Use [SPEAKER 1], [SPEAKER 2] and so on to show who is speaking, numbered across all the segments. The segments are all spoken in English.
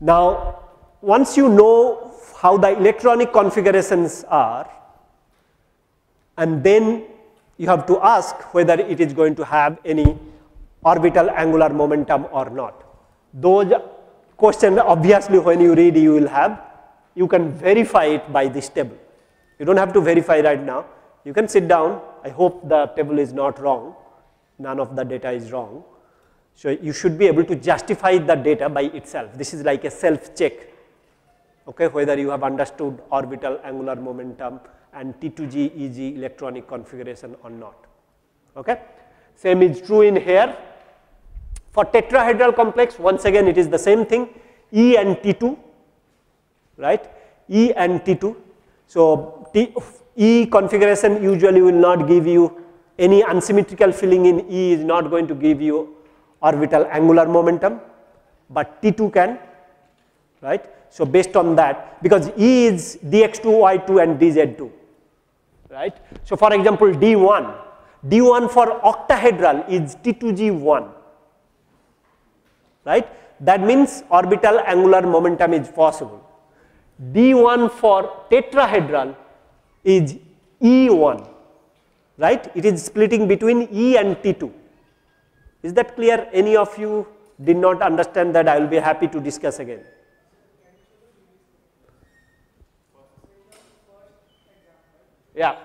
[SPEAKER 1] Now, once you know how the electronic configurations are, and then you have to ask whether it is going to have any orbital angular momentum or not. Those questions obviously when you read you will have, you can verify it by this table. You don't have to verify right now. You can sit down. I hope the table is not wrong. None of the data is wrong. So you should be able to justify the data by itself. This is like a self check, okay, whether you have understood orbital angular momentum and T2G EG electronic configuration or not. Okay. Same is true in here. For tetrahedral complex, once again it is the same thing, E and T2, right, E and T2. So T, E configuration usually will not give you any unsymmetrical filling in E is not going to give you orbital angular momentum, but T2 can, right. So based on that, because E is dx2, y2 and dz2, right. So for example, D1, D1 for octahedral is T2G1, right. That means orbital angular momentum is possible. D1 for tetrahedral is E1, right. It is splitting between E and T2. Is that clear? Any of you did not understand that I will be happy to discuss again. Yeah.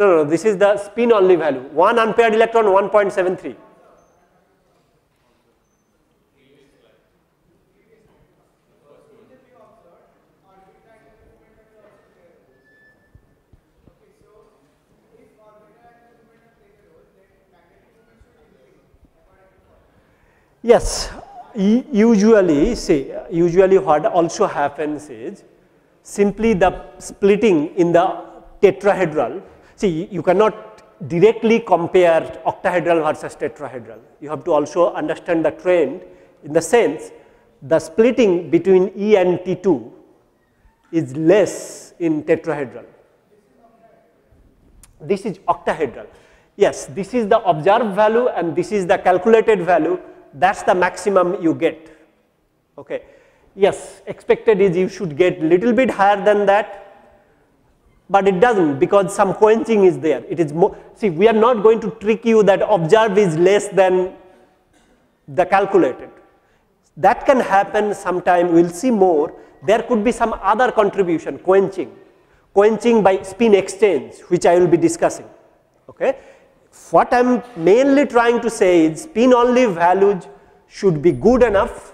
[SPEAKER 1] No, no, this is the spin only value. One unpaired electron 1.73. Yes, usually see usually what also happens is simply the splitting in the tetrahedral see you cannot directly compare octahedral versus tetrahedral. You have to also understand the trend in the sense the splitting between E and T2 is less in tetrahedral. This is octahedral. Yes this is the observed value and this is the calculated value. That's the maximum you get. Okay. Yes, expected is you should get little bit higher than that, but it doesn't because some quenching is there. It is more, see, we are not going to trick you that observed is less than the calculated. That can happen sometime, we'll see more. There could be some other contribution, quenching, quenching by spin exchange, which I will be discussing. Okay. What I am mainly trying to say is spin only values should be good enough,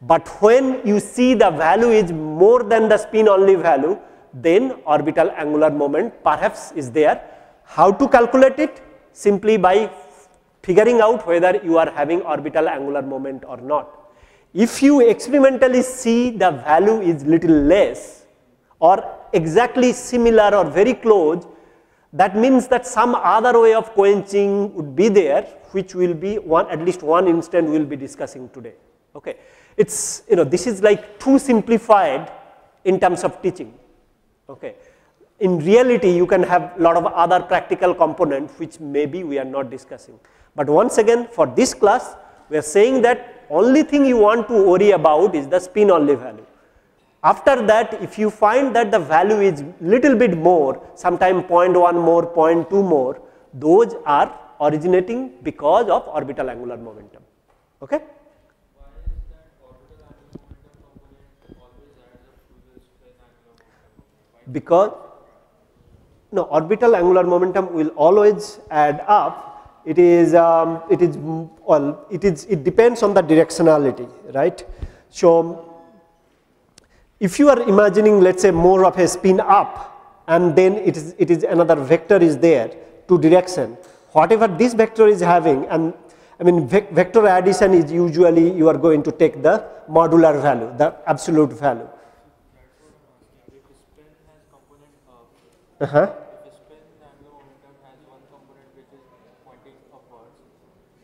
[SPEAKER 1] but when you see the value is more than the spin only value, then orbital angular moment perhaps is there. How to calculate it? Simply by figuring out whether you are having orbital angular moment or not. If you experimentally see the value is little less or exactly similar or very close, that means that some other way of quenching would be there which will be one at least one instant we will be discussing today. Okay. It's you know this is like too simplified in terms of teaching. Okay. In reality you can have lot of other practical components which maybe we are not discussing. But once again for this class we are saying that only thing you want to worry about is the spin only value. After that, if you find that the value is little bit more, sometime 0.1 more, 0.2 more, those are originating because of orbital angular momentum. Okay? Because no orbital angular momentum will always add up. It is um, it is well it is it depends on the directionality, right? So if you are imagining let us say more of a spin up and then it is, it is another vector is there to direction, whatever this vector is having and I mean vector addition is usually you are going to take the modular value, the absolute value. Uh huh.
[SPEAKER 2] Spin momentum has one component which is pointing upwards.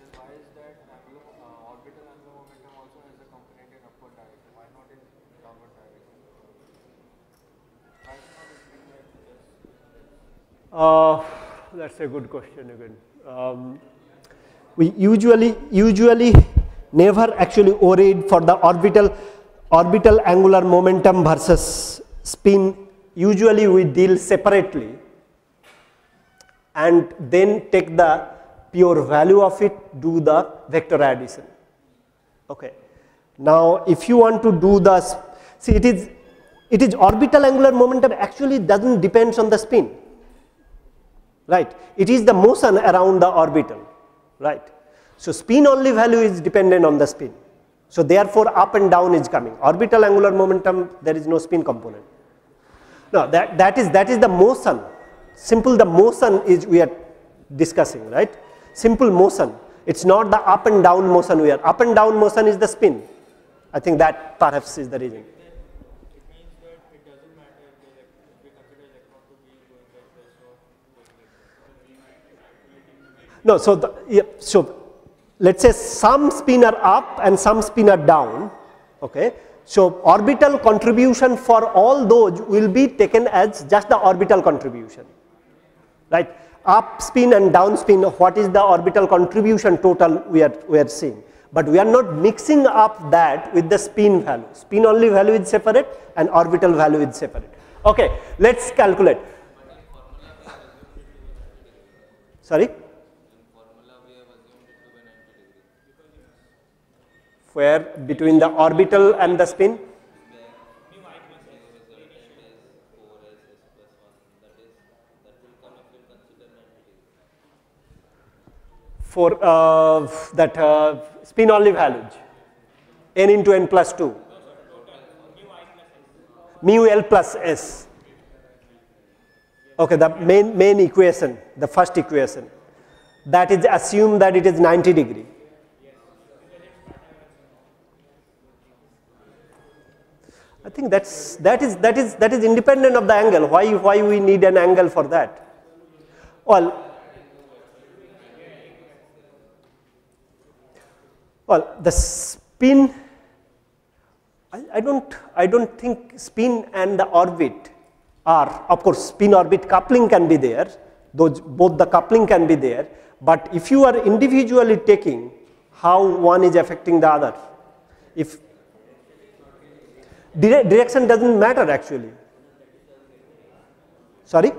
[SPEAKER 2] Then why is that angular, uh, orbital angular momentum also has a component in upward direction? Why not in downward direction? Why not this?
[SPEAKER 1] Uh, that's a good question again. Um, we usually usually never actually worried for the orbital orbital angular momentum versus spin Usually we deal separately and then take the pure value of it, do the vector addition. Okay. Now, if you want to do the, see it is, it is orbital angular momentum actually does not depends on the spin, right. It is the motion around the orbital, right. So, spin only value is dependent on the spin. So, therefore, up and down is coming. Orbital angular momentum, there is no spin component. Now, that, that, is, that is the motion. Simple the motion is we are discussing, right. Simple motion. It is not the up and down motion we are. Up and down motion is the spin. I think that perhaps is the reason. No, so the, yeah, so let's say some spin are up and some spin are down. Okay, so orbital contribution for all those will be taken as just the orbital contribution, right? Up spin and down spin, what is the orbital contribution total we are we are seeing? but we are not mixing up that with the spin value. Spin only value is separate and orbital value is separate. Okay, let's calculate. Sorry? Where between the orbital and the spin? For uh, that uh, spin only values n into n plus 2 mu l plus s. Okay the main main equation the first equation. That is assume that it is 90 degree I think that's that is that is that is independent of the angle. Why why we need an angle for that? Well Well, the spin, I, I, don't, I don't think spin and the orbit are, of course, spin orbit coupling can be there, those, both the coupling can be there, but if you are individually taking how one is affecting the other, if dire direction doesn't matter actually. Sorry?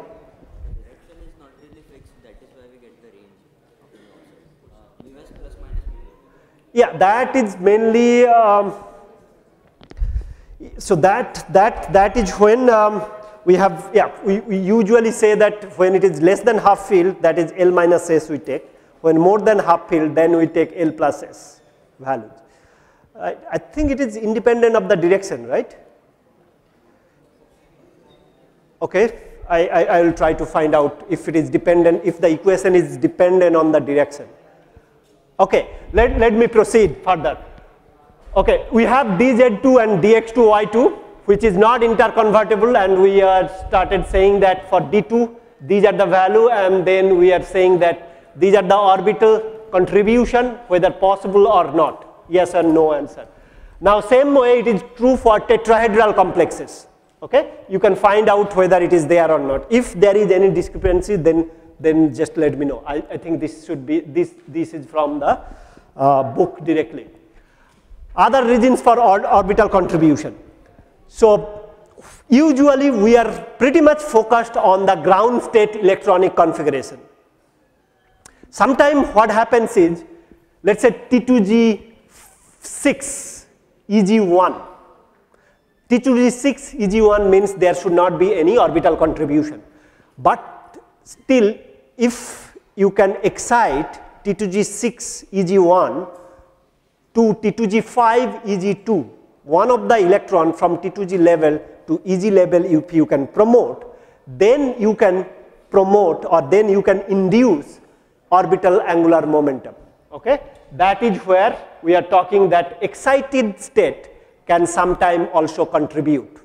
[SPEAKER 1] Yeah, that is mainly, um, so that, that, that is when um, we have, yeah, we, we usually say that when it is less than half filled, that is L minus S we take. When more than half filled, then we take L plus S values. I, I think it is independent of the direction, right? Okay, I, I, I will try to find out if it is dependent, if the equation is dependent on the direction. Okay, let, let me proceed further. Okay, we have dz2 and dx2y2 which is not interconvertible and we are started saying that for d2 these are the value and then we are saying that these are the orbital contribution whether possible or not yes or no answer. Now same way it is true for tetrahedral complexes okay you can find out whether it is there or not if there is any discrepancy then then just let me know. I, I think this should be, this, this is from the uh, book directly. Other reasons for or orbital contribution. So usually we are pretty much focused on the ground state electronic configuration. Sometimes what happens is, let's say T2G6 EG1. T2G6 EG1 means there should not be any orbital contribution. But still if you can excite T2G6 EG1 to T2G5 EG2, one of the electron from T2G level to EG level if you can promote, then you can promote or then you can induce orbital angular momentum. Okay? That is where we are talking that excited state can sometime also contribute.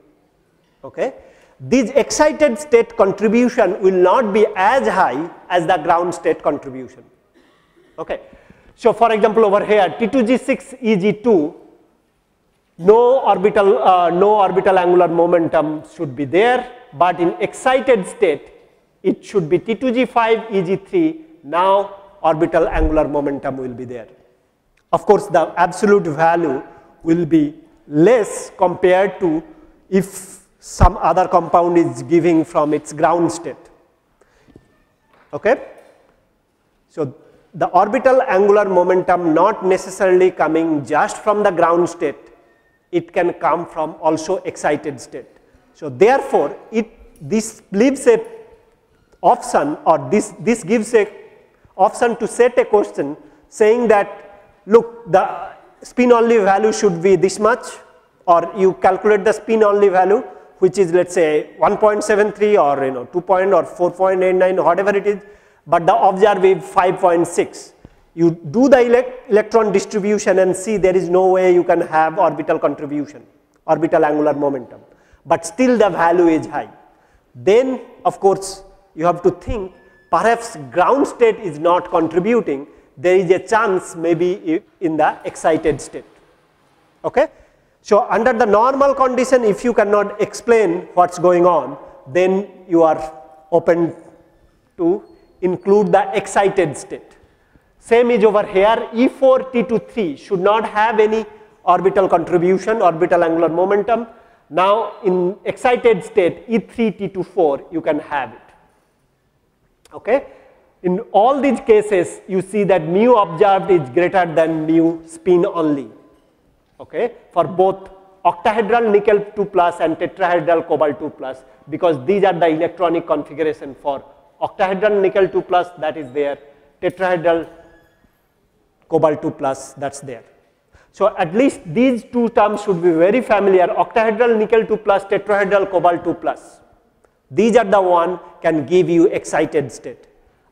[SPEAKER 1] Okay? this excited state contribution will not be as high as the ground state contribution. Okay. So, for example, over here T2G6 EG2 no orbital uh, no orbital angular momentum should be there, but in excited state it should be T2G5 EG3. Now orbital angular momentum will be there. Of course, the absolute value will be less compared to if some other compound is giving from its ground state. Okay? So, the orbital angular momentum not necessarily coming just from the ground state, it can come from also excited state. So, therefore, it this leaves a option or this, this gives a option to set a question saying that look the spin only value should be this much or you calculate the spin only value which is let us say 1.73 or you know 2 point or 4.89 whatever it is, but the observed is 5.6. You do the elect electron distribution and see there is no way you can have orbital contribution, orbital angular momentum, but still the value is high. Then of course, you have to think perhaps ground state is not contributing, there is a chance maybe in the excited state. Okay? So, under the normal condition if you cannot explain what is going on then you are open to include the excited state. Same is over here E4 T23 should not have any orbital contribution orbital angular momentum. Now, in excited state E3 T24 you can have it. Okay? In all these cases you see that mu observed is greater than mu spin only okay, for both octahedral nickel 2 plus and tetrahedral cobalt 2 plus because these are the electronic configuration for octahedral nickel 2 plus that is there, tetrahedral cobalt 2 plus that is there. So, at least these two terms should be very familiar octahedral nickel 2 plus tetrahedral cobalt 2 plus. These are the one can give you excited state.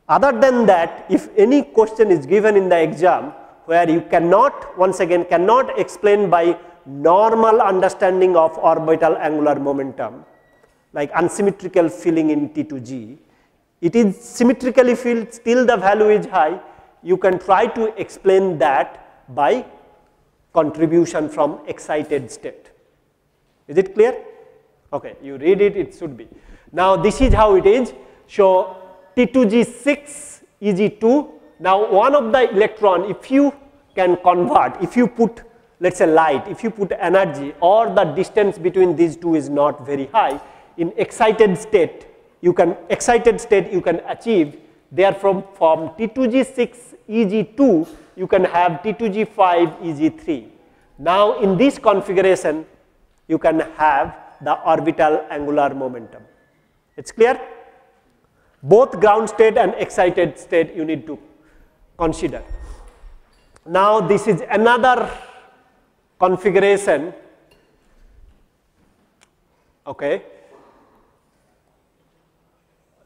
[SPEAKER 1] Other than that if any question is given in the exam where you cannot once again cannot explain by normal understanding of orbital angular momentum like unsymmetrical filling in T2G. It is symmetrically filled still the value is high you can try to explain that by contribution from excited state. Is it clear? Okay, you read it, it should be. Now this is how it is. So T2G6 EG2 now one of the electron if you can convert, if you put let us say light, if you put energy or the distance between these two is not very high, in excited state, you can excited state you can achieve therefrom from T2G6 EG2 you can have T2G5 EG3. Now in this configuration you can have the orbital angular momentum. It's clear? both ground state and excited state you need to consider. Now this is another configuration, okay.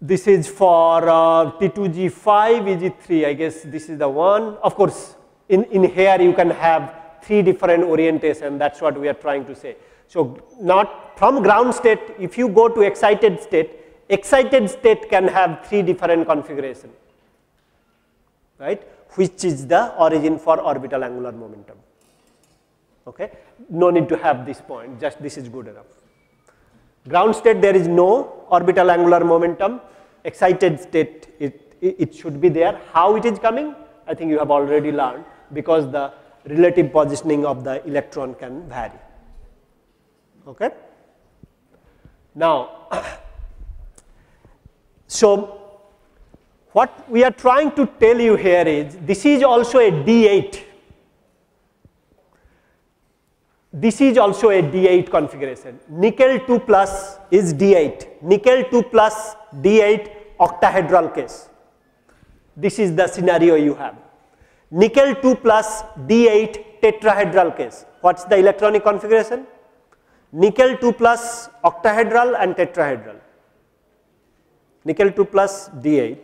[SPEAKER 1] This is for uh, T2G5, EG3, I guess this is the one. Of course, in, in here you can have three different orientation, that's what we are trying to say. So not from ground state, if you go to excited state, excited state can have three different configuration, right, which is the origin for orbital angular momentum. Okay. No need to have this point, just this is good enough. Ground state there is no orbital angular momentum, excited state it, it should be there. How it is coming? I think you have already learned because the relative positioning of the electron can vary. Okay. Now, So, what we are trying to tell you here is this is also a D8. This is also a D8 configuration. Nickel 2 plus is D8. Nickel 2 plus D8 octahedral case. This is the scenario you have. Nickel 2 plus D8 tetrahedral case. What's the electronic configuration? Nickel 2 plus octahedral and tetrahedral nickel 2 plus D8.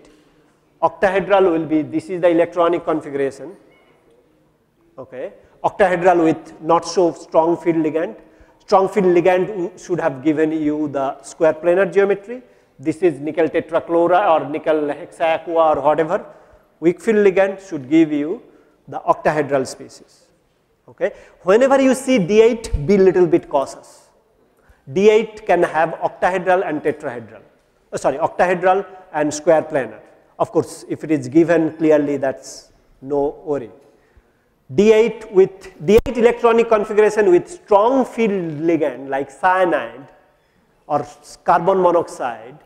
[SPEAKER 1] Octahedral will be, this is the electronic configuration, okay. Octahedral with not so strong field ligand. Strong field ligand should have given you the square planar geometry. This is nickel tetrachloride or nickel hexaaqua or whatever. Weak field ligand should give you the octahedral species. Okay. Whenever you see D8, be little bit cautious. D8 can have octahedral and tetrahedral uh, sorry, octahedral and square planar. Of course, if it is given clearly, that's no worry. D8 with D8 electronic configuration with strong field ligand like cyanide or carbon monoxide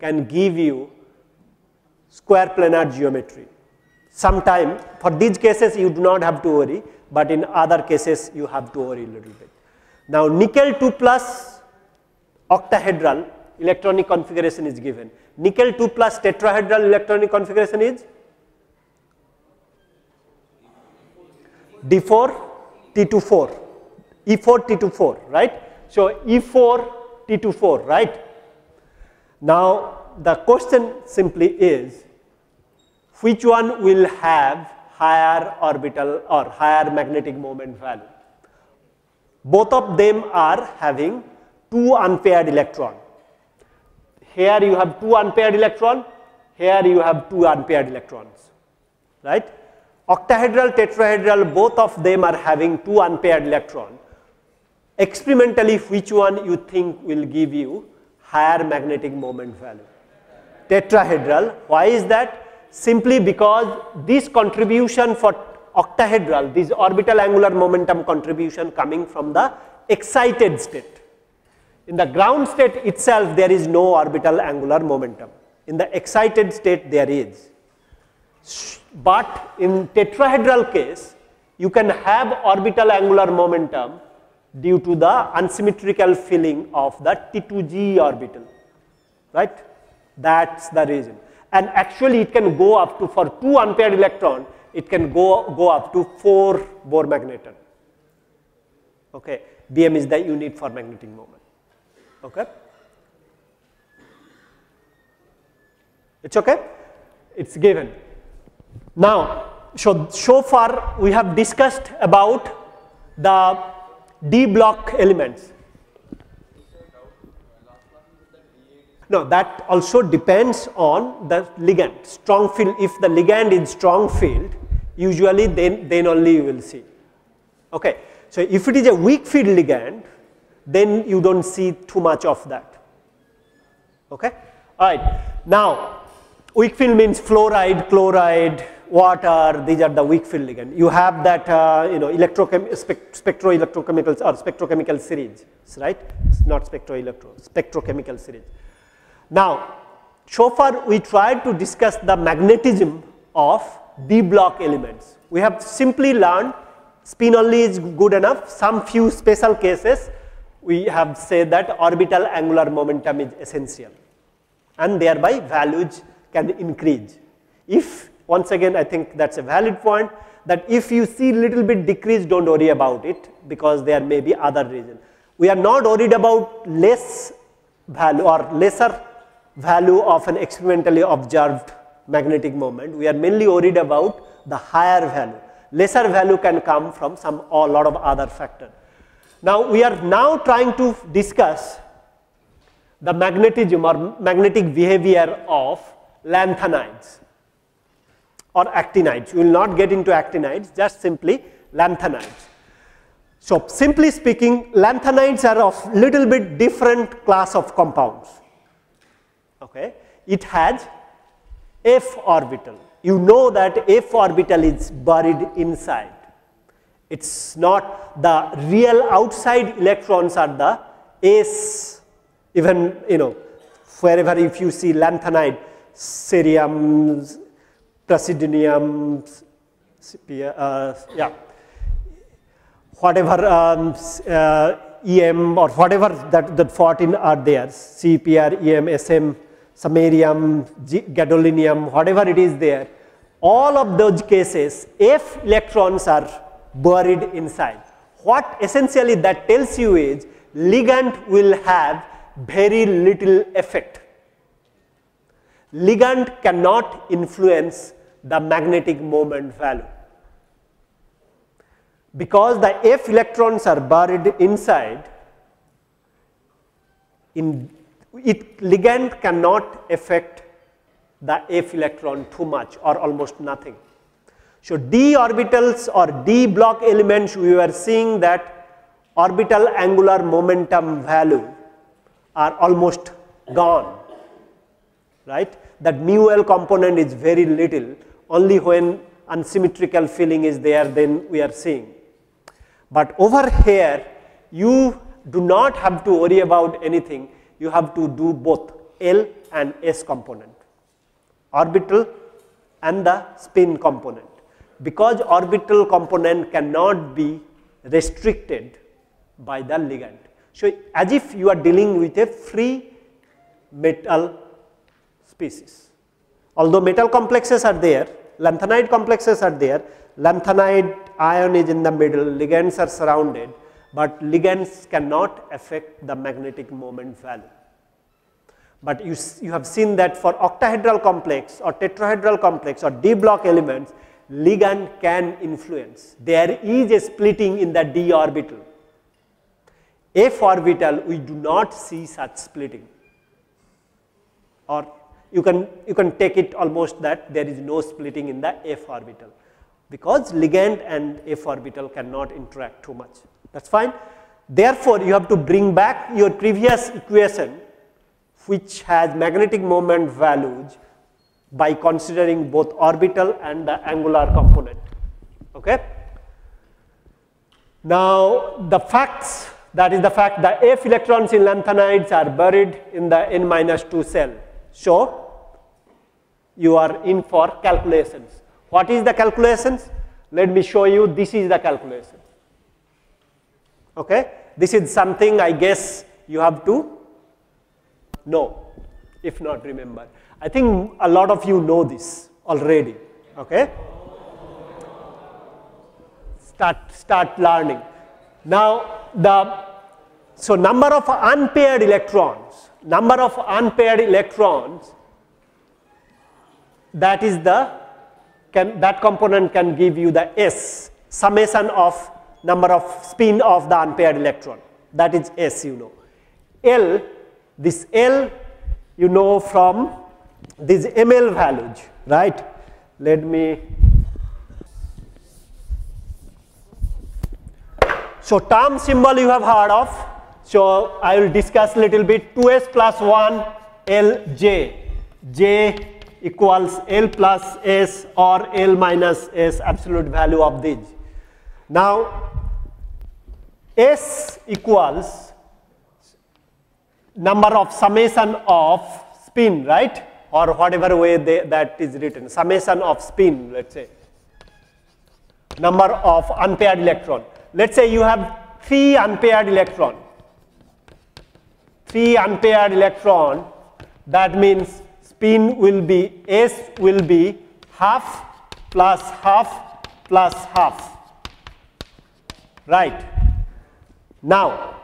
[SPEAKER 1] can give you square planar geometry. Sometime for these cases you do not have to worry, but in other cases you have to worry a little bit. Now nickel 2 plus octahedral electronic configuration is given. Nickel 2 plus tetrahedral electronic configuration is D4 T24 E4 T24 right. So E4 T24 right. Now the question simply is which one will have higher orbital or higher magnetic moment value. Both of them are having two unpaired electron. Here you have two unpaired electron, here you have two unpaired electrons, right. Octahedral, tetrahedral, both of them are having two unpaired electron. Experimentally, which one you think will give you higher magnetic moment value? Tetrahedral. Why is that? Simply because this contribution for octahedral, this orbital angular momentum contribution coming from the excited state. In the ground state itself, there is no orbital angular momentum. In the excited state, there is. But in tetrahedral case, you can have orbital angular momentum due to the unsymmetrical filling of the T2G orbital, right? That's the reason. And actually it can go up to, for two unpaired electron, it can go, go up to 4 Bohr magneton. Okay, Bm is the unit for magnetic moment. Okay? It's okay? It's given. Now, so, so far we have discussed about the D block elements. No, that also depends on the ligand. Strong field, if the ligand is strong field, usually then, then only you will see. Okay. So, if it is a weak field ligand, then you don't see too much of that. Okay. All right. Now, weak field means fluoride, chloride, water, these are the weak field ligand. You have that, uh, you know, electrochem spect spectroelectrochemicals or spectrochemical series, right? It's not spectroelectro, spectrochemical series. Now, so far we tried to discuss the magnetism of D block elements. We have simply learned spin only is good enough. Some few special cases we have said that orbital angular momentum is essential and thereby values can increase. If once again, I think that's a valid point that if you see little bit decrease, don't worry about it because there may be other reason. We are not worried about less value or lesser value of an experimentally observed magnetic moment. We are mainly worried about the higher value. Lesser value can come from some or lot of other factor. Now we are now trying to discuss the magnetism or magnetic behavior of lanthanides or actinides. We will not get into actinides, just simply lanthanides. So simply speaking, lanthanides are of little bit different class of compounds. Okay. It has f orbital. You know that f orbital is buried inside. It's not the real outside electrons are the s, even you know, wherever if you see lanthanide, cerium, praseodymium, uh, yeah, whatever um, uh, EM or whatever that, that 14 are there, CPR, EM, SM, samarium, gadolinium, whatever it is there, all of those cases, F electrons are buried inside. What essentially that tells you is ligand will have very little effect. Ligand cannot influence the magnetic moment value. Because the F electrons are buried inside, in it ligand cannot affect the F electron too much or almost nothing. So d orbitals or d block elements we were seeing that orbital angular momentum value are almost gone right? That mu L component is very little, only when unsymmetrical filling is there then we are seeing. But over here, you do not have to worry about anything, you have to do both L and S component, orbital and the spin component. Because orbital component cannot be restricted by the ligand. So, as if you are dealing with a free metal species. Although metal complexes are there, lanthanide complexes are there, lanthanide ion is in the middle, ligands are surrounded, but ligands cannot affect the magnetic moment value. But you, you have seen that for octahedral complex or tetrahedral complex or d block elements, ligand can influence. There is a splitting in the d orbital. F orbital, we do not see such splitting. Or you can, you can take it almost that there is no splitting in the F orbital because ligand and F orbital cannot interact too much. That is fine. Therefore, you have to bring back your previous equation which has magnetic moment values by considering both orbital and the angular component. Okay? Now, the facts that is the fact that F electrons in lanthanides are buried in the N minus 2 cell. So, you are in for calculations. What is the calculations? Let me show you this is the calculation. Okay? This is something I guess you have to know, if not remember. I think a lot of you know this already. Okay? Start, start learning. Now, the, so number of unpaired electrons, number of unpaired electrons, that is the, can, that component can give you the S, summation of number of spin of the unpaired electron. That is S, you know. L, this L, you know from these ml values, right? Let me So term symbol you have heard of. So I will discuss little bit 2s plus 1 Lj. J equals L plus S or L minus S absolute value of these. Now S equals number of summation of spin, right? Or whatever way they, that is written, summation of spin, let's say. Number of unpaired electron. Let's say you have three unpaired electron. Three unpaired electron, that means spin will be, S will be half plus half plus half. Right. Now,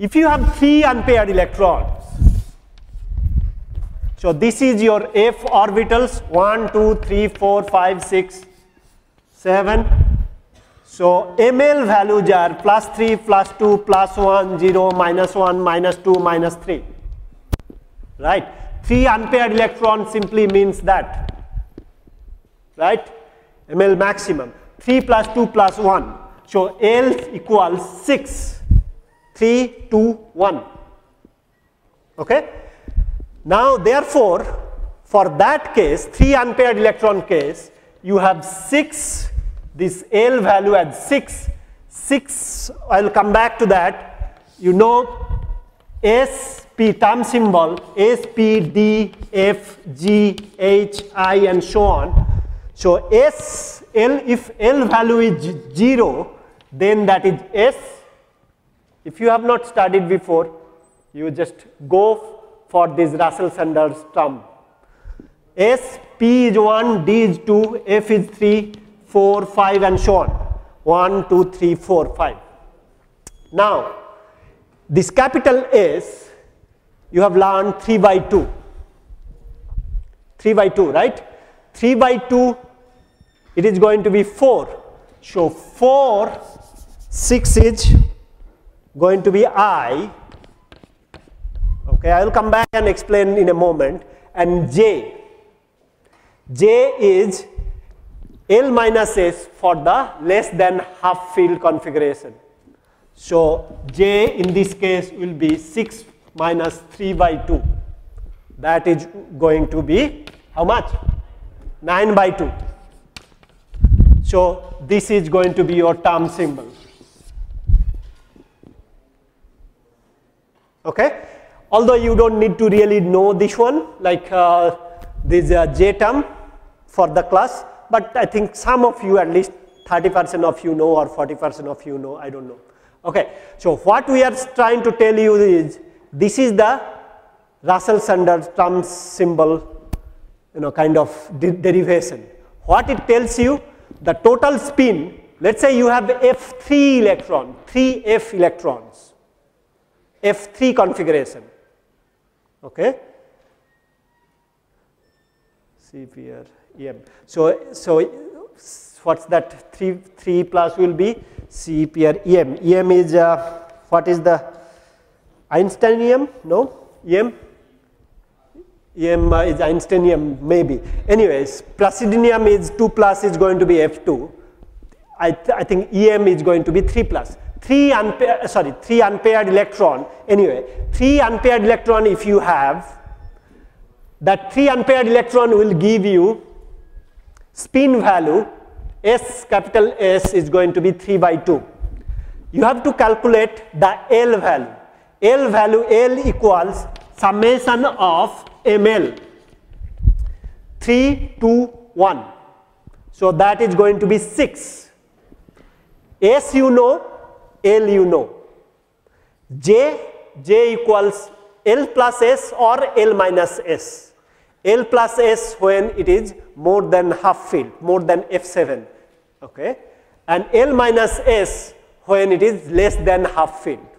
[SPEAKER 1] if you have three unpaired electrons, so this is your F orbitals 1, 2, 3, 4, 5, 6, 7. So ml values are plus 3, plus 2, plus 1, 0, minus 1, minus 2, minus 3. Right? 3 unpaired electrons simply means that. Right? ml maximum. 3 plus 2 plus 1. So L equals 6. 3, 2, 1. Okay? Now therefore, for that case, 3 unpaired electron case, you have 6, this L value at 6, 6, I will come back to that. You know SP term symbol, S, P, D, F, G, H, I and so on. So S, L, if L value is 0, then that is S. If you have not studied before, you just go for this Russell Saunders term. S, P is 1, D is 2, F is 3, 4, 5 and so on. 1, 2, 3, 4, 5. Now, this capital S, you have learned 3 by 2. 3 by 2, right? 3 by 2, it is going to be 4. So 4, 6 is going to be I Okay, I will come back and explain in a moment. And J, J is L minus S for the less than half field configuration. So J in this case will be 6 minus 3 by 2. that is going to be how much? 9 by 2. So this is going to be your term symbol. Okay? Although you don't need to really know this one, like uh, this uh, J term for the class, but I think some of you, at least 30% of you know or 40% of you know, I don't know. Okay, so what we are trying to tell you is this is the Russell Saunders term symbol, you know, kind of de derivation. What it tells you, the total spin, let's say you have F3 electron, 3 F electrons, F3 configuration, okay. Here, EM. So, so what's that 3, 3 plus will be CPR EM. EM is, uh, what is the Einsteinium? No? EM? EM uh, is Einsteinium maybe. Anyways, praseodymium is 2 plus is going to be F2. I, th I think EM is going to be 3 plus. 3 unpaired, uh, sorry, 3 unpaired electron. Anyway, 3 unpaired electron if you have, that 3 unpaired electron will give you spin value S capital S is going to be 3 by 2. You have to calculate the L value. L value L equals summation of ml 3 2 1 so that is going to be 6 s you know l you know j j equals l plus s or l minus s l plus s when it is more than half filled more than f7 okay and l minus s when it is less than half filled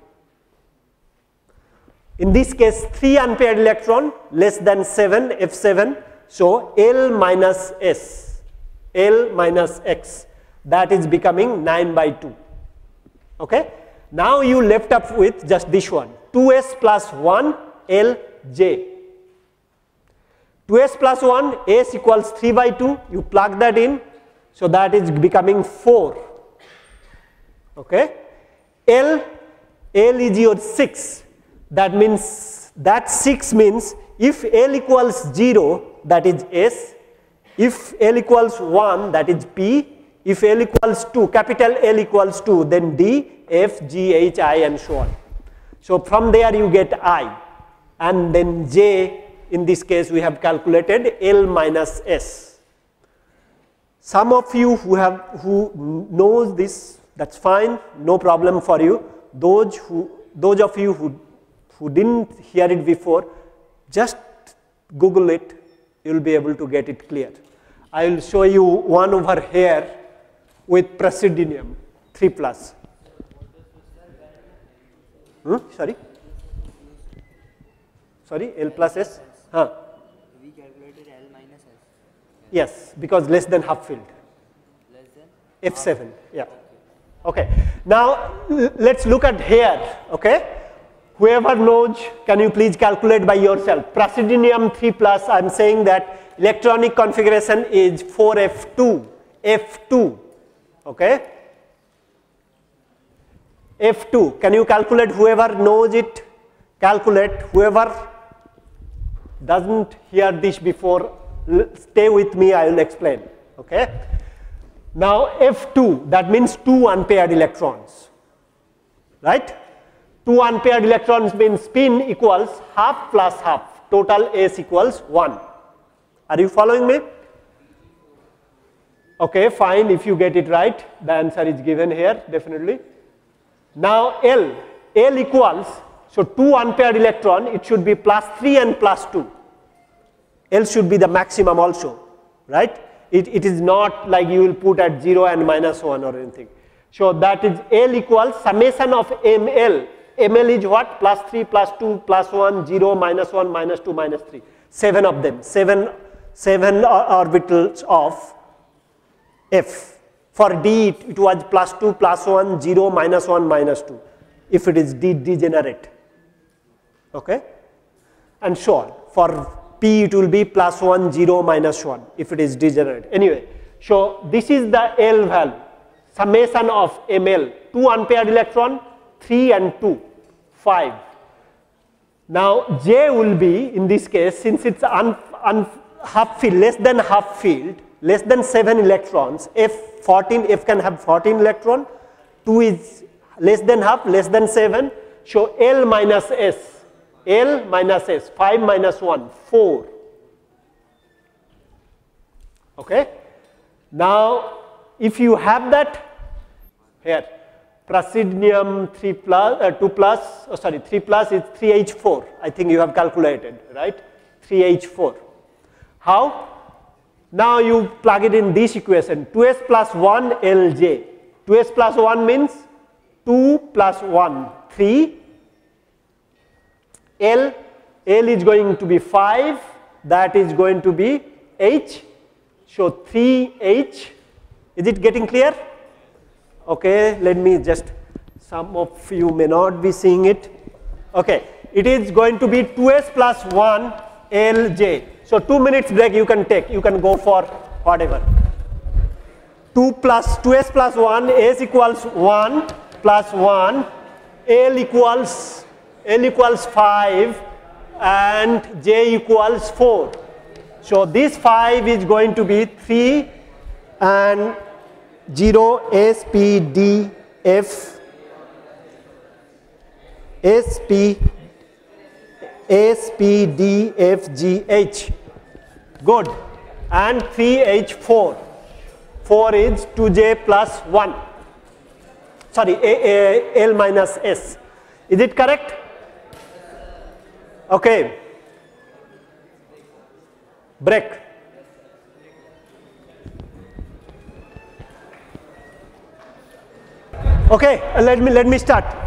[SPEAKER 1] in this case, 3 unpaired electron less than 7, F7. So, L minus S, L minus X, that is becoming 9 by 2. Okay? Now you left up with just this one, 2S plus 1 L J. 2S plus 1, S equals 3 by 2, you plug that in, so that is becoming 4. Okay? L, L is your 6, that means that 6 means if L equals 0 that is S, if L equals 1 that is P, if L equals 2 capital L equals 2 then D, F, G, H, I and so on. So from there you get I and then J in this case we have calculated L minus S. Some of you who have who knows this that's fine no problem for you those who those of you who who didn't hear it before, just Google it, you will be able to get it clear. I will show you one over here with praseodymium 3 plus. Hmm? Sorry? Sorry, L plus S? Huh.
[SPEAKER 2] We calculated L minus S.
[SPEAKER 1] Yes, because less than half filled.
[SPEAKER 2] Less than?
[SPEAKER 1] F7, yeah. Okay. Now, let's look at here, okay? Whoever knows, can you please calculate by yourself? Praseodymium 3 plus, I am saying that electronic configuration is 4F2, F2, okay? F2, can you calculate whoever knows it? Calculate, whoever doesn't hear this before, stay with me, I will explain, okay? Now F2, that means two unpaired electrons, right? two unpaired electrons means spin equals half plus half, total S equals 1. Are you following me? Okay, fine, if you get it right, the answer is given here, definitely. Now L, L equals, so 2 unpaired electron, it should be plus 3 and plus 2. L should be the maximum also, right? It, it is not like you will put at 0 and minus 1 or anything. So that is L equals summation of ML ml is what? Plus 3, plus 2, plus 1, 0, minus 1, minus 2, minus 3. 7 of them, 7, 7 orbitals of F. For D it, it was plus 2, plus 1, 0, minus 1, minus 2 if it is D degenerate. Okay? And so on. For P it will be plus 1, 0, minus 1 if it is degenerate. Anyway, so this is the L value, summation of ML, 2 unpaired electron, 3 and 2. 5. Now J will be in this case since it's un, un, half field less than half field less than 7 electrons. F 14 F can have 14 electron 2 is less than half less than 7 so L minus S L minus S 5 minus 1 4 okay? Now if you have that here praseodymium 3 plus uh, 2 plus oh sorry 3 plus is 3h4 i think you have calculated right? 3h4 how now you plug it in this equation. 2s plus 1 lj 2s plus 1 means 2 plus 1 3 l l is going to be 5 that is going to be h. So 3h is it getting clear? Okay let me just some of you may not be seeing it. Okay it is going to be 2s plus 1 lj so 2 minutes break you can take you can go for whatever. 2 plus 2s plus 1 s equals 1 plus 1 l equals l equals 5 and j equals 4 so this 5 is going to be 3 and 0 S P D F S P S P D F G H. Good. And 3 H 4 4 is 2J plus 1 sorry A, A, L minus S. Is it correct? Okay. Break. Okay, let me let me start.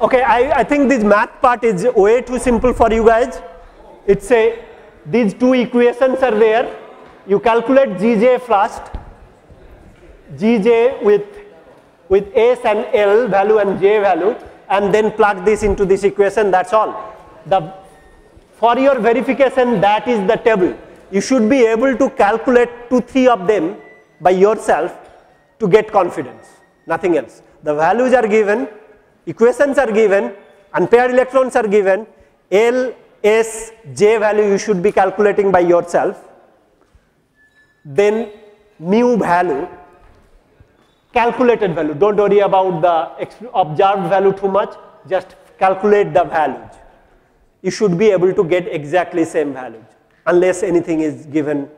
[SPEAKER 1] Okay, I, I think this math part is way too simple for you guys. It's a these two equations are there. You calculate Gj first. Gj with with S and L value and J value and then plug this into this equation that's all. The for your verification that is the table. You should be able to calculate two three of them by yourself to get confidence, nothing else. The values are given, equations are given, unpaired electrons are given, L, S, J value you should be calculating by yourself. Then mu value, calculated value, don't worry about the observed value too much, just calculate the values. You should be able to get exactly same values unless anything is given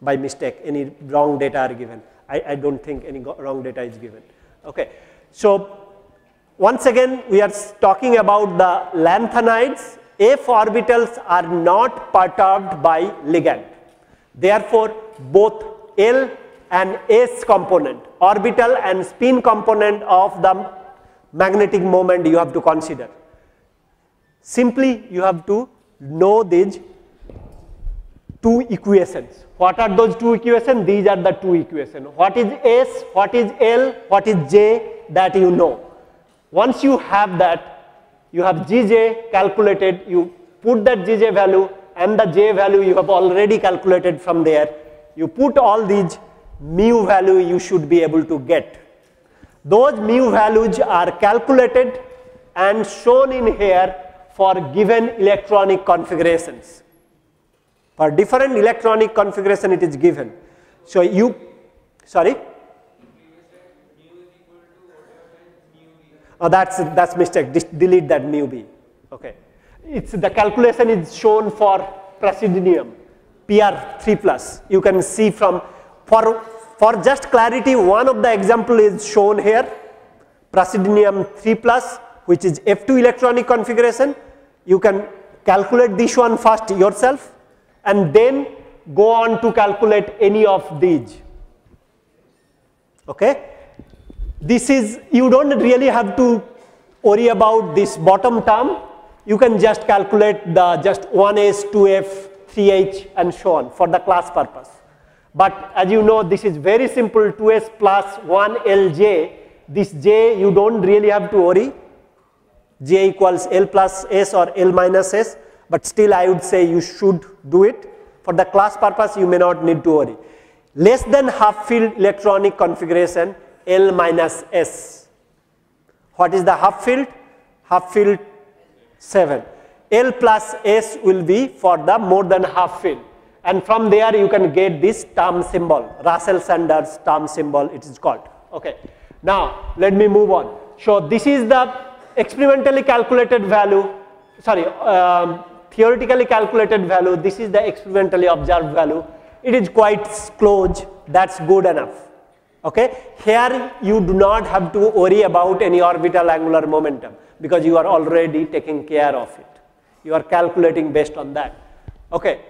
[SPEAKER 1] by mistake, any wrong data are given. I, I don't think any wrong data is given. Okay. So once again, we are talking about the lanthanides. F orbitals are not perturbed by ligand. Therefore, both L and S component, orbital and spin component of the magnetic moment you have to consider. Simply, you have to know these two equations. What are those two equations? These are the two equations. What is S, what is L, what is J that you know. Once you have that, you have Gj calculated, you put that Gj value and the J value you have already calculated from there. You put all these mu value you should be able to get. Those mu values are calculated and shown in here for given electronic configurations. For different electronic configuration it is given. So you, sorry? Oh, that's, that's mistake, delete that b. Okay. It's, the calculation is shown for praseodymium, PR3 plus. You can see from, for, for just clarity, one of the example is shown here, praseodymium 3 plus, which is F2 electronic configuration. You can calculate this one first yourself and then go on to calculate any of these. Okay? This is, you don't really have to worry about this bottom term. You can just calculate the just 1s, 2f, 3h and so on for the class purpose. But as you know, this is very simple 2s plus 1 lj. This j you don't really have to worry. j equals l plus s or l minus s but still I would say you should do it. For the class purpose, you may not need to worry. Less than half field electronic configuration, L minus S. What is the half field? Half field 7. L plus S will be for the more than half fill. And from there you can get this term symbol, Russell Saunders term symbol it is called. Okay. Now let me move on. So this is the experimentally calculated value, sorry, um, theoretically calculated value, this is the experimentally observed value. It is quite close, that's good enough. Okay. Here you do not have to worry about any orbital angular momentum because you are already taking care of it. You are calculating based on that. Okay.